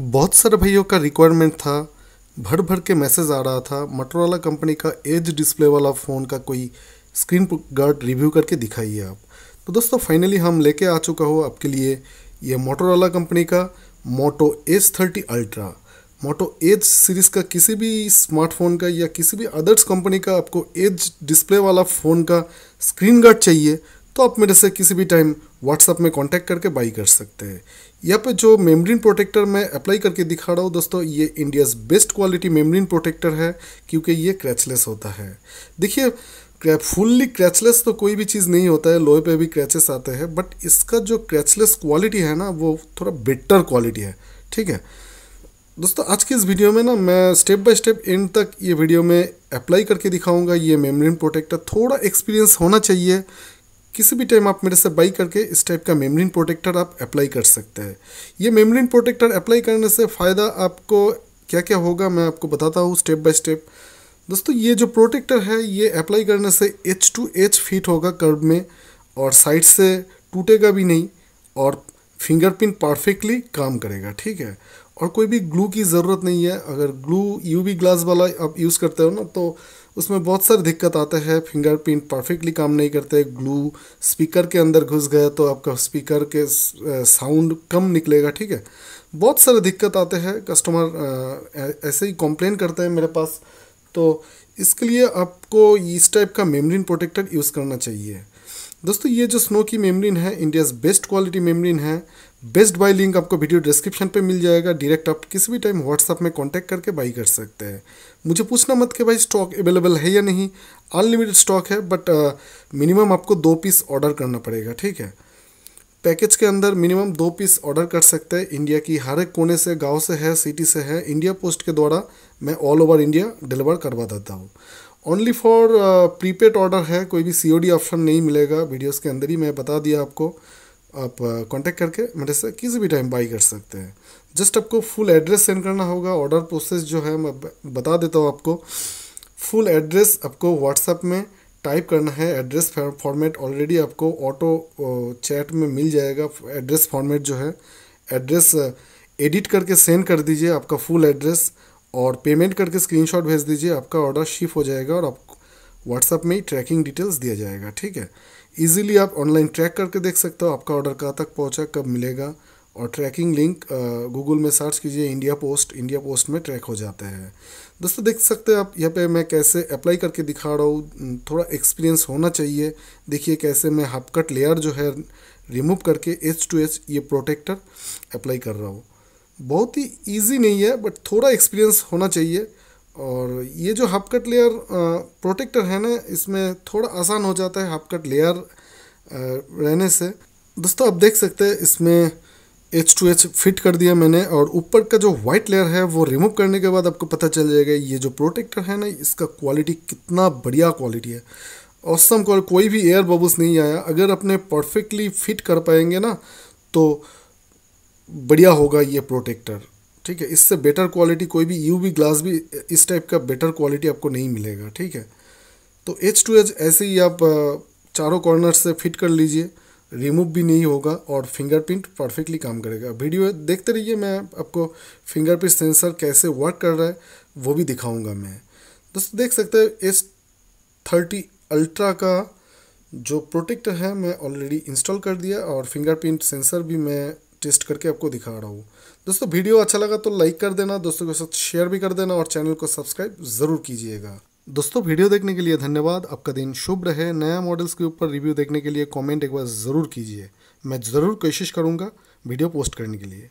बहुत सारे भाइयों का रिक्वायरमेंट था भर भर के मैसेज आ रहा था मोटरोला कंपनी का एज डिस्प्ले वाला फ़ोन का कोई स्क्रीन गार्ड रिव्यू करके दिखाइए आप। तो दोस्तों फाइनली हम लेके आ चुका हो आपके लिए ये मोटरोला कंपनी का Moto Edge thirty ultra Moto Edge series का किसी भी स्मार्टफ़ोन का या किसी भी अदर्स कंपनी का आपको एज डिस्प्ले वाला फ़ोन का स्क्रीन गार्ड चाहिए। तो आप मेरे से किसी भी टाइम व्हाट्सअप में कांटेक्ट करके बाई कर सकते हैं। यहाँ पे जो मेमरीन प्रोटेक्टर मैं अप्लाई करके दिखा रहा हूँ दोस्तों, ये India's best quality membrane protector है, क्योंकि ये क्रैचलेस होता है। देखिए फुल्ली क्रैचलेस तो कोई भी चीज़ नहीं होता है, लोहे पे भी क्रैचेस आते हैं बट इसका जो क्रैचलेस क्वालिटी है ना, वो थोड़ा बेटर क्वालिटी है। ठीक है? दोस्तों, आज की इस वीडियो में ना, मैं स्टेप बाय स्टेप एंड तक ये वीडियो में अप्लाई करके दिखाऊँगा, ये मेमरीन प्रोटेक्टर थोड़ा एक्सपीरियंस होना चाहिए किसी भी टाइम आप मेरे से बाई करके इस टाइप का मेमरीन प्रोटेक्टर आप अप्लाई कर सकते हैं। ये मेमरीन प्रोटेक्टर अप्लाई करने से फ़ायदा आपको क्या क्या होगा मैं आपको बताता हूँ स्टेप बाय स्टेप दोस्तों, ये जो प्रोटेक्टर है, ये अप्लाई करने से एच टू एच फिट होगा कर्व में और साइड से टूटेगा भी नहीं और फिंगरप्रिंट परफेक्टली काम करेगा, ठीक है? और कोई भी ग्लू की ज़रूरत नहीं है। अगर ग्लू यूवी ग्लास वाला आप यूज़ करते हो ना तो उसमें बहुत सारी दिक्कत आते हैं। फिंगरप्रिंट परफेक्टली काम नहीं करते। ग्लू स्पीकर के अंदर घुस गया तो आपका स्पीकर के साउंड कम निकलेगा, ठीक है? बहुत सारे दिक्कत आते हैं। कस्टमर ऐसे ही कंप्लेन करते हैं मेरे पास। तो इसके लिए आपको इस टाइप का मेमरीन प्रोटेक्टर यूज़ करना चाहिए। दोस्तों, ये जो स्नो की मेमरीन है इंडियाज़ बेस्ट क्वालिटी मेमरीन है। बेस्ट बाई लिंक आपको वीडियो डिस्क्रिप्शन पे मिल जाएगा। डायरेक्ट आप किसी भी टाइम व्हाट्सअप में कांटेक्ट करके बाई कर सकते हैं। मुझे पूछना मत कि भाई स्टॉक अवेलेबल है या नहीं। अनलिमिटेड स्टॉक है बट मिनिमम आपको दो पीस ऑर्डर करना पड़ेगा, ठीक है? पैकेज के अंदर मिनिमम दो पीस ऑर्डर कर सकते हैं। इंडिया की हर एक कोने से, गाँव से है सिटी से है। इंडिया पोस्ट के द्वारा मैं ऑल ओवर इंडिया डिलीवर करवा देता हूँ। ओनली फॉर प्रीपेड ऑर्डर है, कोई भी सी ऑप्शन नहीं मिलेगा वीडियोस के अंदर ही, मैं बता दिया आपको। आप कांटेक्ट करके मेरे से किसी भी टाइम बाई कर सकते हैं। जस्ट आपको फुल एड्रेस सेंड करना होगा ऑर्डर प्रोसेस जो है, मैं बता देता हूँ आपको। फुल एड्रेस आपको व्हाट्सएप में टाइप करना है एड्रेस फॉर्मेट ऑलरेडी आपको ऑटो चैट में मिल जाएगा एड्रेस फॉर्मेट जो है। एड्रेस एडिट करके सेंड कर दीजिए, आपका फुल एड्रेस और पेमेंट करके स्क्रीनशॉट भेज दीजिए, आपका ऑर्डर शिप हो जाएगा और आप व्हाट्सअप में ही ट्रैकिंग डिटेल्स दिया जाएगा, ठीक है? इजीली आप ऑनलाइन ट्रैक करके देख सकते हो, आपका ऑर्डर कहाँ तक पहुँचा, कब मिलेगा, और ट्रैकिंग लिंक गूगल में सर्च कीजिए इंडिया पोस्ट इंडिया पोस्ट में ट्रैक हो जाते हैं। दोस्तों, देख सकते हैं आप, यहाँ पे मैं कैसे अप्लाई करके दिखा रहा हूँ। थोड़ा एक्सपीरियंस होना चाहिए। देखिए कैसे मैं हाफ़ कट लेयर जो है रिमूव करके एच टू एच ये प्रोटेक्टर अप्लाई कर रहा हूँ। बहुत ही ईजी नहीं है बट थोड़ा एक्सपीरियंस होना चाहिए। और ये जो हाफ़ कट लेयर प्रोटेक्टर है ना, इसमें थोड़ा आसान हो जाता है हाफ़ कट लेयर रहने से। दोस्तों, आप देख सकते हैं, इसमें एच टू एच फिट कर दिया मैंने और ऊपर का जो वाइट लेयर है, वो रिमूव करने के बाद आपको पता चल जाएगा, ये जो प्रोटेक्टर है ना, इसका क्वालिटी कितना बढ़िया क्वालिटी है। औसम कोई भी एयर बबल्स नहीं आया। अगर अपने परफेक्टली फिट कर पाएँगे ना तो बढ़िया होगा ये प्रोटेक्टर ठीक है? इससे बेटर क्वालिटी कोई भी यू भी ग्लास भी इस टाइप का बेटर क्वालिटी आपको नहीं मिलेगा, ठीक है? तो एच टू एच ऐसे ही आप चारों कॉर्नर से फिट कर लीजिए रिमूव भी नहीं होगा और फिंगरप्रिंट परफेक्टली काम करेगा। वीडियो देखते रहिए, मैं आपको फिंगरप्रिंट सेंसर कैसे वर्क कर रहा है, वो भी दिखाऊँगा मैं। दोस्तों देख सकते हैं एस थर्टी अल्ट्रा का जो प्रोटेक्टर है, मैं ऑलरेडी इंस्टॉल कर दिया और फिंगरप्रिंट सेंसर भी मैं टेस्ट करके आपको दिखा रहा हूँ। दोस्तों, वीडियो अच्छा लगा तो लाइक कर देना, दोस्तों के साथ शेयर भी कर देना और चैनल को सब्सक्राइब ज़रूर कीजिएगा। दोस्तों, वीडियो देखने के लिए धन्यवाद। आपका दिन शुभ रहे। नया मॉडल्स के ऊपर रिव्यू देखने के लिए कमेंट एक बार ज़रूर कीजिए। मैं ज़रूर कोशिश करूँगा वीडियो पोस्ट करने के लिए।